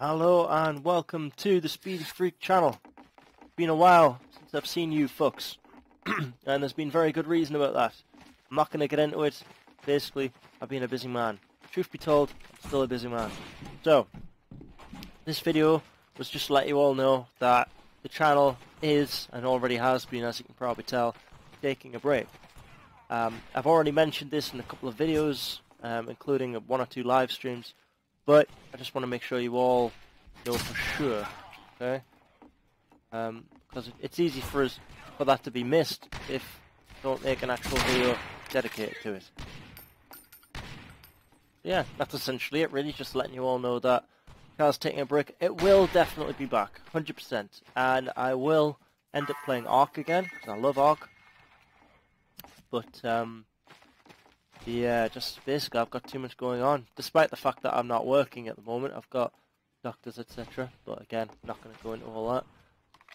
Hello and welcome to the Speedy Freak channel. It's Been a while since I've seen you folks. and there's been very good reason about that. I'm not going to get into it. Basically, I've been a busy man. Truth be told, I'm still a busy man. So, this video was just to let you all know that the channel is, and already has been as you can probably tell, taking a break. Um, I've already mentioned this in a couple of videos, um, including one or two live streams, but I just want to make sure you all know for sure, okay? Um, because it's easy for us for that to be missed if we don't make an actual video dedicated to it. Yeah, that's essentially it. Really, just letting you all know that Car's taking a break. It will definitely be back, 100%, and I will end up playing Ark again because I love Ark. But um, yeah, just basically I've got too much going on. Despite the fact that I'm not working at the moment, I've got doctors, etc. But again, not going to go into all that.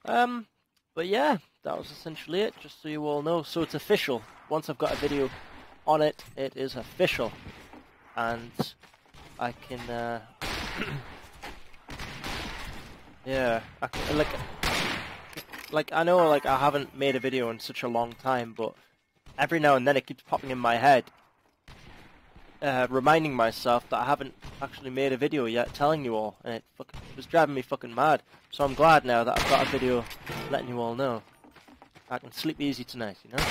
Um, but yeah, that was essentially it, just so you all know. So it's official. Once I've got a video on it, it is official. And I can, uh, yeah, I can, like, like I know, like I haven't made a video in such a long time, but every now and then it keeps popping in my head, uh, reminding myself that I haven't actually made a video yet telling you all, and it, fucking, it was driving me fucking mad. So I'm glad now that I've got a video letting you all know. I can sleep easy tonight, you know?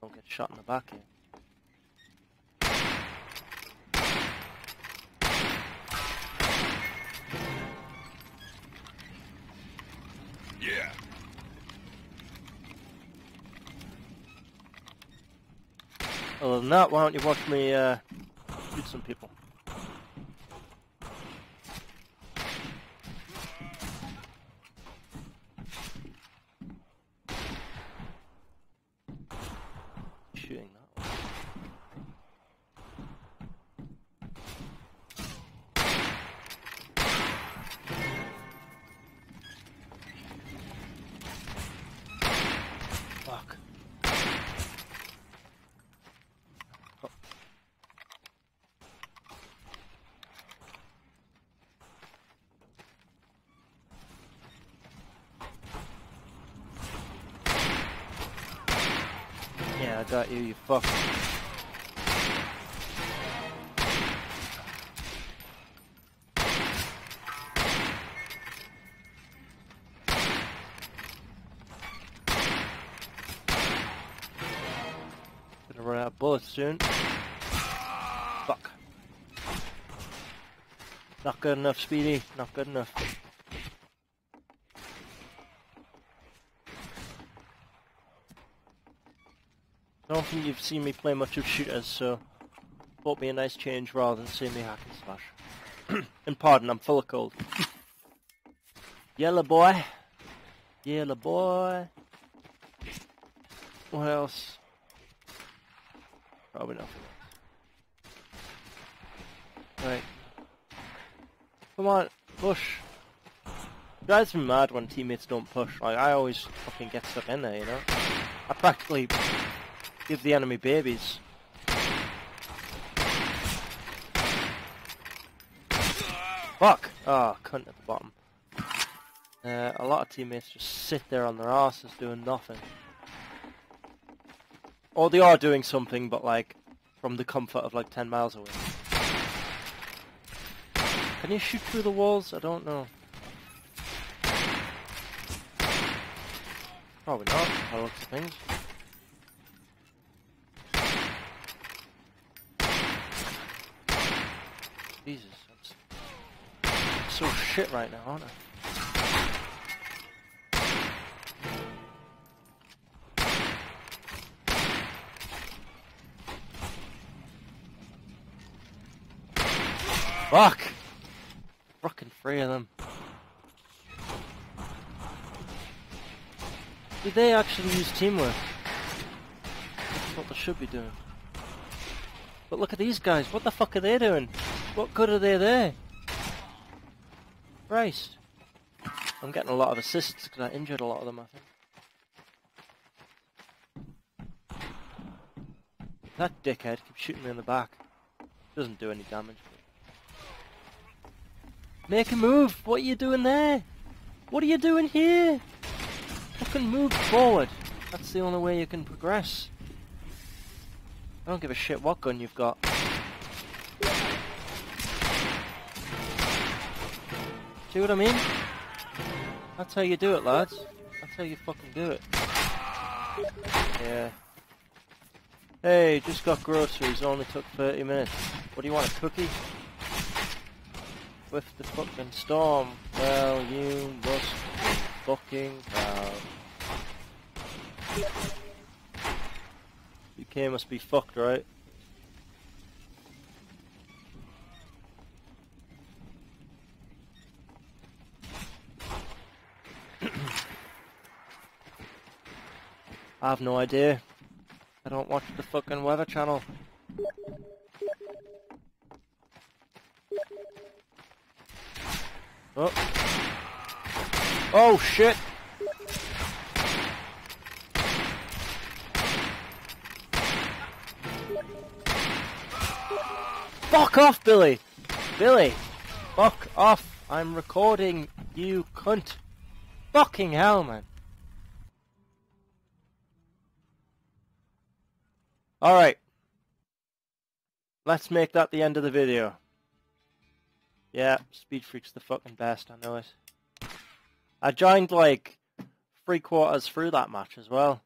Don't get shot in the back here. Yeah. Other than that, why don't you watch me uh, shoot some people? Shooting that one. Fuck. Oh. Yeah, I got you, you fuck. Gonna run out of bullets soon. Fuck. Not good enough, Speedy. Not good enough. You've seen me play much of shooters, so bought me a nice change rather than seeing me hack and slash. and pardon, I'm full of cold. Yellow boy. Yellow boy. What else? Probably nothing. Right. Come on, push. Drives me mad when teammates don't push. Like, I always fucking get stuck in there, you know? I practically give the enemy babies. Fuck! Oh, cunt at the bottom. Uh, a lot of teammates just sit there on their asses doing nothing. Or they are doing something, but like, from the comfort of like 10 miles away. Can you shoot through the walls? I don't know. Probably not, by the looks of things. Jesus, I'm so shit right now, aren't I? Fuck! Fucking three of them. Did they actually use teamwork? That's what they should be doing. But look at these guys, what the fuck are they doing? What good are they there? Christ. I'm getting a lot of assists because I injured a lot of them, I think. That dickhead keeps shooting me in the back. Doesn't do any damage. Make a move! What are you doing there? What are you doing here? Fucking move forward. That's the only way you can progress. I don't give a shit what gun you've got. See what I mean? That's how you do it, lads. That's how you fucking do it. Yeah. Hey, just got groceries, only took 30 minutes. What do you want, a cookie? With the fucking storm. Well, you must fucking proud. UK must be fucked, right? I have no idea. I don't watch the fucking weather channel. Oh. Oh shit! Fuck off, Billy! Billy! Fuck off! I'm recording, you cunt! Fucking hell, man! Alright. Let's make that the end of the video. Yeah, Speed Freak's the fucking best, I know it. I joined like three quarters through that match as well.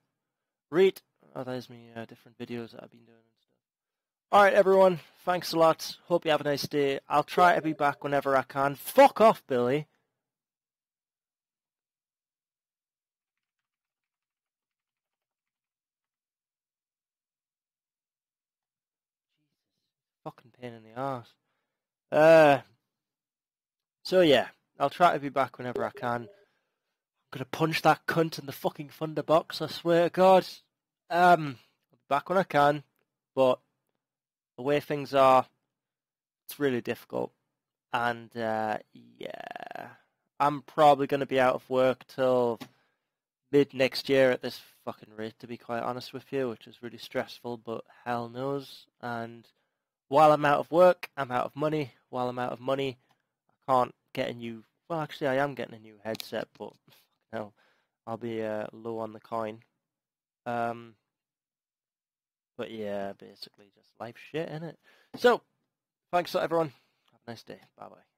Read. Oh, there's me uh, different videos that I've been doing. Alright everyone, thanks a lot. Hope you have a nice day. I'll try to be back whenever I can. Fuck off, Billy. Fucking pain in the ass. Uh, so yeah, I'll try to be back whenever I can. I'm gonna punch that cunt in the fucking thunder box. I swear to God. Um, I'll be back when I can, but the way things are, it's really difficult. And uh, yeah, I'm probably gonna be out of work till mid next year at this fucking rate. To be quite honest with you, which is really stressful, but hell knows. And while I'm out of work, I'm out of money. While I'm out of money, I can't get a new. Well, actually, I am getting a new headset, but no, I'll be uh, low on the coin. Um, but yeah, basically just life shit, innit? So, thanks everyone. Have a nice day. Bye bye.